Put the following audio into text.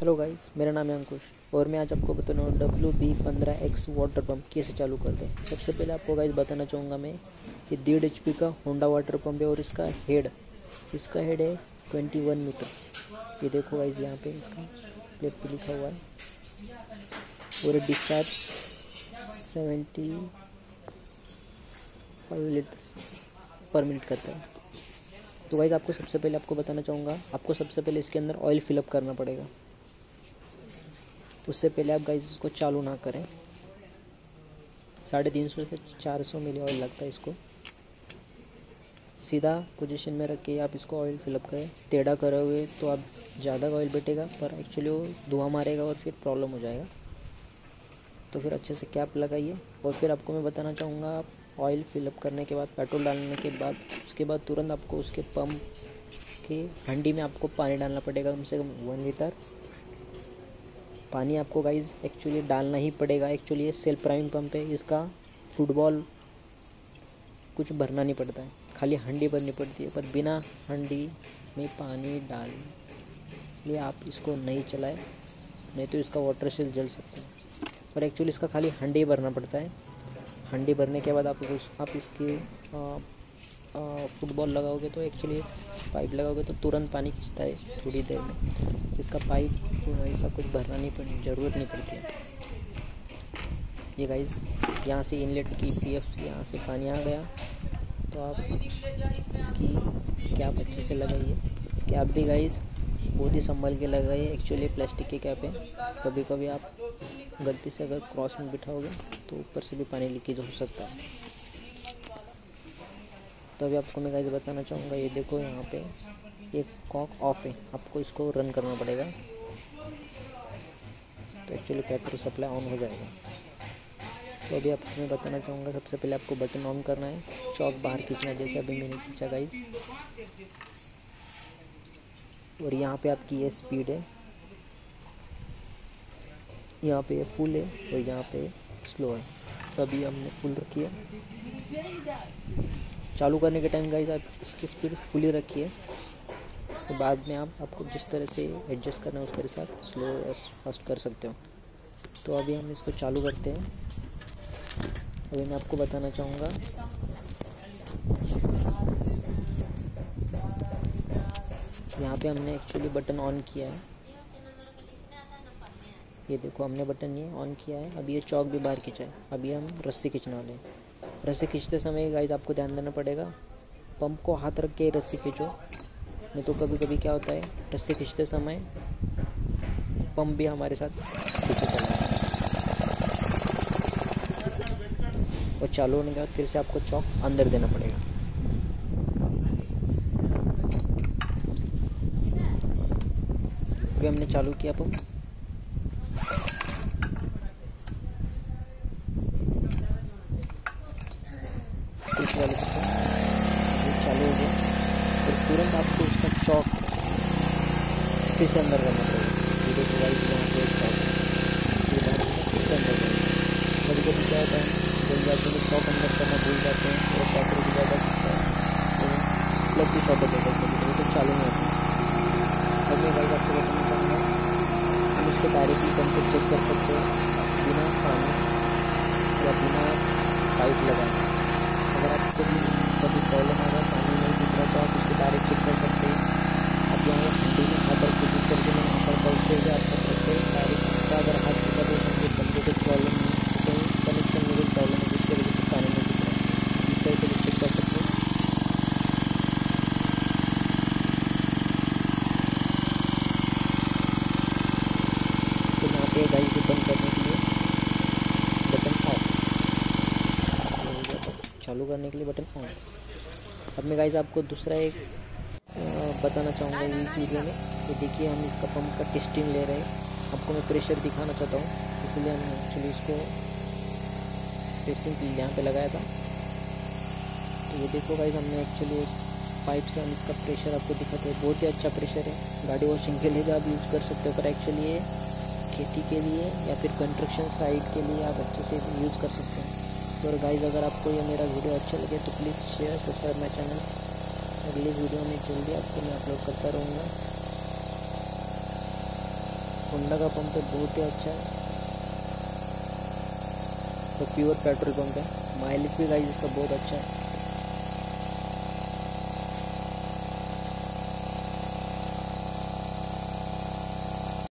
Hello guys मेरा नाम है अंकुश और मैं आज आपको बताना हूँ डब्ल्यू बी पंद्रह एक्स वाटर पम्प कैसे चालू करते हैं। सबसे पहले आपको गाइस बताना चाहूँगा मैं ये डेढ़ एच का होंडा वाटर पम्प है और इसका हेड इसका हेड है ट्वेंटी वन मीटर ये देखो गाइस यहाँ पे इसका प्लेट पे लिखा हुआ है। और discharge seventy five litre per minute करता है। तो गाइज़ आपको सबसे पहले आपको बताना चाहूँगा, आपको सबसे पहले इसके अंदर ऑयल फिलअप करना पड़ेगा। उससे पहले आप गाइज़ इसको चालू ना करें। साढ़े तीन सौ से चार सौ मिली ऑयल लगता है इसको। सीधा पोजीशन में रख के आप इसको ऑयल फिलअप करें। टेढ़ा करे हुए तो आप ज़्यादा ऑयल बैठेगा पर एक्चुअली वो धुआँ मारेगा और फिर प्रॉब्लम हो जाएगा। तो फिर अच्छे से कैप लगाइए और फिर आपको मैं बताना चाहूँगा, आप ऑयल फिलअप करने के बाद पेट्रोल डालने के बाद, उसके बाद तुरंत आपको उसके पम्प के हंडी में आपको पानी डालना पड़ेगा कम से कम वन लीटर पानी आपको गाइज़ एक्चुअली डालना ही पड़ेगा। एक्चुअली ये सेल्फ प्राइम पंप है। इसका फुटबॉल कुछ भरना नहीं पड़ता है। खाली हंडी भरनी पड़ती है। पर बिना हंडी में पानी डाल लिए आप इसको नहीं चलाए, नहीं तो इसका वाटर सेल जल सकता है। और एक्चुअली इसका खाली हंडी भरना पड़ता है। हंडी भरने के बाद आप उस, आप इसकी फुटबॉल लगाओगे तो एक्चुअली पाइप लगाओगे तो तुरंत पानी खींचता है थोड़ी देर में। इसका पाइप ऐसा कुछ भरना नहीं पड़ी, ज़रूरत नहीं पड़ती है। ये गाइस यहाँ से इनलेट की पी एफ़ यहाँ से पानी आ गया। तो आप इसकी कैप अच्छे से लगाइए। कैप भी गाइस बहुत ही संभल के लगाइए। एक्चुअली प्लास्टिक की कैप है। कभी कभी आप गलती से अगर क्रॉस में बिठाओगे तो ऊपर से भी पानी लीकेज हो सकता है। तो अभी आपको मैं गाइस बताना चाहूँगा, ये देखो यहाँ पे, ये कॉक ऑफ़ है। आपको इसको रन करना पड़ेगा। तो एक्चुअली पेट्रोल सप्लाई ऑन हो जाएगा। तो अभी आपको मैं बताना चाहूँगा, सबसे पहले आपको बटन ऑन करना है। चौक बाहर खींचना, जैसे अभी मैंने खींचा गाइज़ और यहाँ पे आपकी ये स्पीड है। यहाँ पे फुल है और यहाँ पे स्लो है। तो अभी हमने फुल रखी है। चालू करने के टाइम गाइज़ आप इसकी स्पीड फुली रखिए। तो बाद में आप आपको जिस तरह से एडजस्ट करना है उस तरह से आप स्लो या फास्ट कर सकते हो। तो अभी हम इसको चालू करते हैं। अभी मैं आपको बताना चाहूँगा। यहाँ पे हमने एक्चुअली बटन ऑन किया है। ये देखो, हमने बटन ये ऑन किया है। अभी ये चौक भी बाहर खींचा है। अभी हम रस्सी खींचने वाले हैं। रस्सी खींचते समय गाइज़ आपको ध्यान देना पड़ेगा। पंप को हाथ रख के रस्सी खींचो। नहीं तो कभी कभी क्या होता है, रस्सी खींचते समय पंप भी हमारे साथ खींचे और चालू होने के बाद फिर से आपको चौक अंदर देना पड़ेगा। अभी हमने चालू किया पंप इस वाले ये चालू हो गया फिर आपको उसका चौक फिर से अंदर करना पड़ेगा। देखो वाइट यहाँ पे चौक फिर से अंदर करना कभी कभी क्या होता है जल्द जाते हैं चौक अंदर करना भूल जाते हैं और पेट्रोल भी ज़्यादा। खींचता है तो प्लग भी शॉर्ट हो जाता है कभी कभी तो चालू नहीं होता अब मैं गाइड आपको बताना चाहूँगा, हम डायरेक्टली पंप को चेक कर सकते हैं, बिना पानी या बिना पाइप लगाए। अगर आपको कभी प्रॉब्लम आ रहा है, पानी नहीं दिख रहा तो आप उसको डायरेक्ट चेक कर सकते हैं आप यहाँ हंडी में हाथ रख के जिस तरह से मैंने यहाँ पर पहुँचे हुए आप कर सकते हैं डायरेक्ट अगर हाथ से कभी हमको बंदे को प्रॉब्लम नहीं कहीं कनेक्शन में कोई प्रॉब्लम है जिसकी वजह से पानी नहीं दिख रहा इस तरह से भी चेक कर सकते हैं तो पे गाड़ी से बंद करने के लिए। बटन ऑफ़ चालू करने के लिए बटन ऑन अब मैं गाइज़ आपको दूसरा एक बताना चाहूँगा इस वीडियो में। ये देखिए हम इसका पंप का टेस्टिंग ले रहे हैं। आपको मैं प्रेशर दिखाना चाहता हूँ। इसलिए हमने एक्चुअली इसको टेस्टिंग के लिए यहाँ पे लगाया था। तो ये देखो गाइज़ हमने एक्चुअली एक पाइप से हम इसका प्रेशर आपको दिखाते हैं। बहुत ही अच्छा प्रेशर है। गाड़ी वॉशिंग के लिए भी आप यूज़ कर सकते हो, पर एक्चुअली ये खेती के लिए या फिर कंस्ट्रक्शन साइट के लिए आप अच्छे से यूज़ कर सकते हैं। और गाइज़ अगर आपको ये मेरा वीडियो अच्छा लगे तो please share subscribe my channel अगली वीडियो में जल्दी आपको मैं अपलोड करता रहूँगा। होंडा का पंप है बहुत ही अच्छा है। तो प्योर पेट्रोल पंप है। माइलेज भी गाइज़ इसका बहुत अच्छा है।